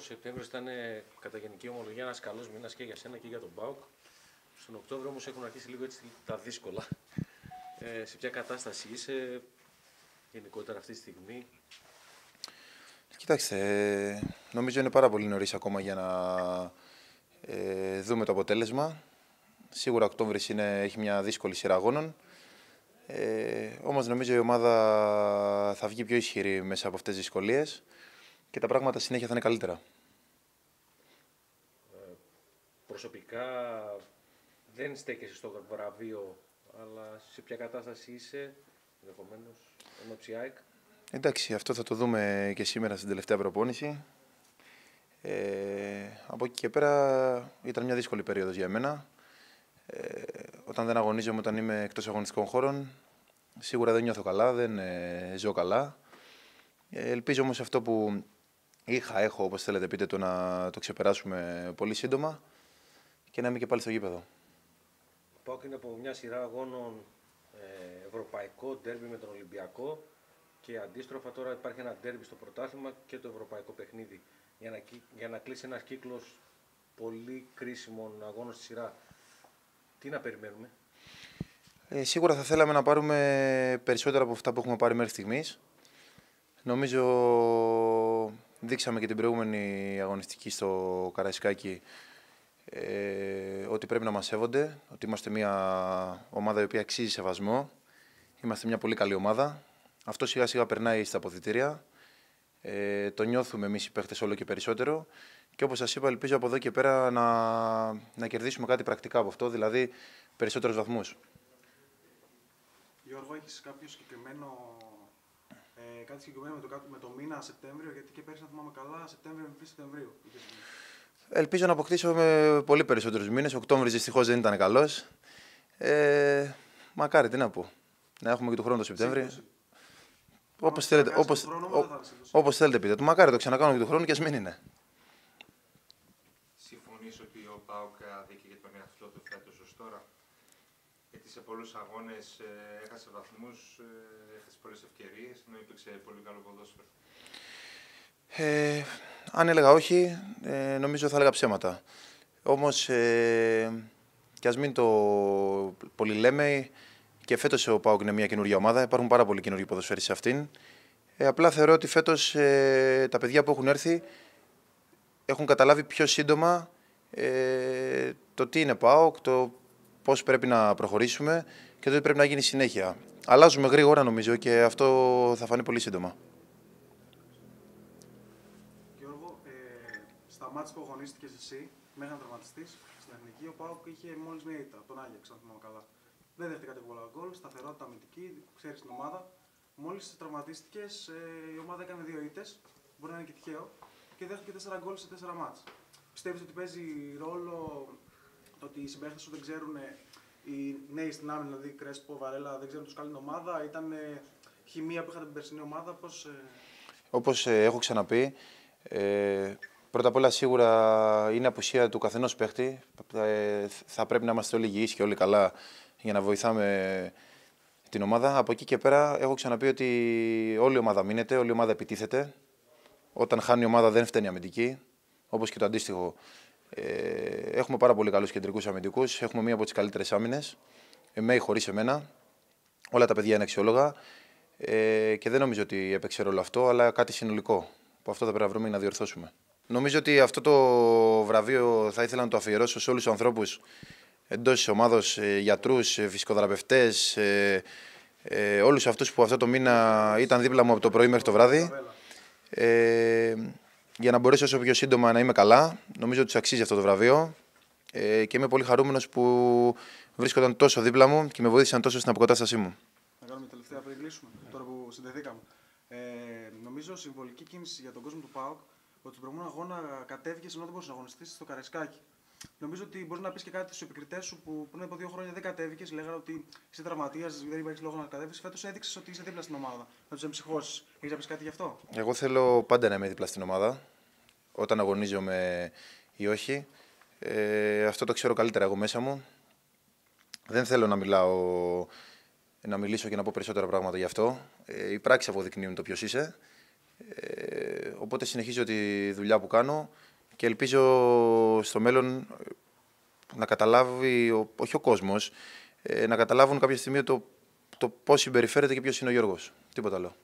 Σεπτέμβριος ήταν ε, κατά γενική ομολογία ένας καλός μήνας και για σένα και για τον Μπάουκ. Στον Οκτώβριο όμως έχουν αρχίσει λίγο έτσι τα δύσκολα. Ε, σε ποια κατάσταση είσαι γενικότερα αυτή τη στιγμή; Κοιτάξτε, ε, νομίζω είναι πάρα πολύ νωρίς ακόμα για να ε, δούμε το αποτέλεσμα. Σίγουρα ο Οκτώβρης είναι, έχει μια δύσκολη σειρά αγώνων. Ε, όμως νομίζω η ομάδα θα βγει πιο ισχυρή μέσα από αυτές τις δυσκολίες και τα πράγματα συνέχεια θα είναι καλύτερα. Ε, προσωπικά δεν στέκεσαι στο βραβείο, αλλά σε ποια κατάσταση είσαι, ενδεχομένως, ενώ Εντάξει, αυτό θα το δούμε και σήμερα στην τελευταία προπόνηση. Ε, από εκεί και πέρα ήταν μια δύσκολη περίοδος για μένα. Ε, όταν δεν αγωνίζομαι, όταν είμαι εκτός αγωνιστικών χώρων, σίγουρα δεν νιώθω καλά, δεν ε, ζω καλά. Ε, ελπίζω όμως αυτό που είχα, έχω, όπως θέλετε πείτε το, να το ξεπεράσουμε πολύ σύντομα και να είμαι και πάλι στο γήπεδο. Πάω και είναι από μια σειρά αγώνων ε, ευρωπαϊκό ντέρμπι με τον Ολυμπιακό και αντίστροφα τώρα υπάρχει ένα ντέρμπι στο πρωτάθλημα και το ευρωπαϊκό παιχνίδι για να, για να κλείσει ένας κύκλος πολύ κρίσιμων αγώνων στη σειρά. Τι να περιμένουμε; Ε, σίγουρα θα θέλαμε να πάρουμε περισσότερα από αυτά που έχουμε πάρει μέχρι στιγμής. Νομίζω δείξαμε και την προηγούμενη αγωνιστική στο Καραϊσκάκι ε, ότι πρέπει να μας σέβονται, ότι είμαστε μια ομάδα η οποία αξίζει σεβασμό. Είμαστε μια πολύ καλή ομάδα. Αυτό σιγά σιγά περνάει στα αποθητήρια. Ε, το νιώθουμε εμείς οι παίχτες όλο και περισσότερο. Και όπως σας είπα, ελπίζω από εδώ και πέρα να, να κερδίσουμε κάτι πρακτικά από αυτό, δηλαδή περισσότερους βαθμούς. Γιώργο, έχεις κάποιο συγκεκριμένο. Ε, κάτι συγκεκριμένο με το, με το μήνα Σεπτέμβριο, γιατί και πέρυσι, να θυμάμαι καλά, Σεπτέμβριο με Σεπτεμβρίου. Ελπίζω να αποκτήσω με πολύ περισσότερους μήνες. Οκτώβριο δυστυχώς δεν ήταν καλός. Ε, μακάρι, τι να πω. Να έχουμε και του χρόνου το Σεπτέμβριο. Όπως θέλετε, όπως, όπως θέλετε πείτε. Το μακάρι το ξανακάνω και του χρόνου και ας μην είναι. Συμφωνείς ότι ο Πάουκ αδίκη για τον εαυτό του φέτος ως τώρα; Γιατί σε πολλούς αγώνες ε, έχασε βαθμούς, ε, έχασε πολλές ευκαιρίες, ενώ υπήρξε πολύ καλό ποδόσφαιρο. Ε, αν έλεγα όχι, ε, νομίζω θα έλεγα ψέματα. Όμως, ε, και ας μην το πολύ λέμε, και φέτος ο Πάουκ είναι μια καινούργια ομάδα. Υπάρχουν πάρα πολλοί καινούργιοι ποδοσφαίροι σε αυτήν. Ε, απλά θεωρώ ότι φέτος ε, τα παιδιά που έχουν έρθει έχουν καταλάβει πιο σύντομα ε, το τι είναι ΠΑΟΚ, το πώς πρέπει να προχωρήσουμε και το τι πρέπει να γίνει συνέχεια. Αλλάζουμε γρήγορα νομίζω και αυτό θα φανεί πολύ σύντομα. Γιώργο, ε, στα μάτια που αγωνίστηκες εσύ, μέχρι να τραυματιστεί στην Εθνική, ο Πάουκ είχε μόλις μια ήττα, τον Άγιαξ, αν θυμάμαι καλά. Δεν δέχτηκατε πολλά γκολ, σταθερότητα αμυντική, ξέρεις την ομάδα. Μόλις τραυματίστηκε, ε, η ομάδα έκανε δύο ήττες, μπορεί να είναι και τυχαίο, και δέχτηκε τέσσερα γκολ σε τέσσερα μάτς. Πιστεύεις ότι παίζει ρόλο το ότι οι συμπαίχτες σου δεν ξέρουν, οι νέοι στην άμυνα, δηλαδή Κρέσπο, Βαρέλα, δεν ξέρουν τους καλή ομάδα, ήταν χημεία που είχατε την περσινή ομάδα, πώς... Ε... Όπως ε, έχω ξαναπεί, ε, Πρώτα απ' όλα, σίγουρα είναι απουσία του καθενός παίχτη. Ε, θα πρέπει να είμαστε όλοι υγιείς και όλοι καλά για να βοηθάμε την ομάδα. Από εκεί και πέρα έχω ξαναπεί ότι όλη η ομάδα μείνεται, όλη η ομάδα επιτίθεται. Όταν χάνει η ομάδα δεν φταίνει η αμυντική, όπως και το αντίστοιχο. Ε, έχουμε πάρα πολύ καλούς κεντρικούς αμυντικούς. Έχουμε μία από τις καλύτερες άμυνες. Εμέ χωρίς εμένα. Όλα τα παιδιά είναι αξιόλογα. Ε, και δεν νομίζω ότι έπαιξε ρόλο αυτό, αλλά κάτι συνολικό. Που αυτό θα πρέπει να βρούμε να διορθώσουμε. Νομίζω ότι αυτό το βραβείο θα ήθελα να το αφιερώσω σε όλους τους ανθρώπους εντός της ομάδα, ε, γιατρούς, ε, φυσικοθεραπευτές, ε, ε, όλους αυτούς που αυτό το μήνα ήταν δίπλα μου από το πρωί μέχρι το βράδυ. Ε, για να μπορέσω όσο πιο σύντομα να είμαι καλά. Νομίζω ότι τους αξίζει αυτό το βραβείο. Ε, και είμαι πολύ χαρούμενος που βρίσκονταν τόσο δίπλα μου και με βοήθησαν τόσο στην αποκατάστασή μου. Να κάνουμε τελευταία πριν κλείσουμε, τώρα που συνδεθήκαμε. Ε, νομίζω συμβολική κίνηση για τον κόσμο του ΠΑΟΚ ότι στον προηγούμενο αγώνα κατέβηκε ενώ δεν μπορούσε να αγωνιστεί στο Καρεσκάκι. Νομίζω ότι μπορείς να πεις και κάτι στους επικριτές σου που πριν από δύο χρόνια δεν κατέβηκες, λέγανε ότι είσαι τραυματίας, δεν υπάρχει λόγο να κατέβει. Φέτος έδειξες ότι είσαι δίπλα στην ομάδα. Να τους εμψυχώσεις. Έχεις να πεις κάτι γι' αυτό; Εγώ θέλω πάντα να είμαι δίπλα στην ομάδα, όταν αγωνίζομαι ή όχι. Ε, αυτό το ξέρω καλύτερα εγώ μέσα μου. Δεν θέλω να μιλάω, να μιλήσω και να πω περισσότερα πράγματα γι' αυτό. Ε, οι πράξει αποδεικνύουν το ποιος είσαι. Ε, οπότε συνεχίζω τη δουλειά που κάνω και ελπίζω στο μέλλον ε, να καταλάβει, ο, όχι ο κόσμος, ε, να καταλάβουν κάποια στιγμή το, το πώς συμπεριφέρεται και ποιος είναι ο Γιώργος. Τίποτα άλλο.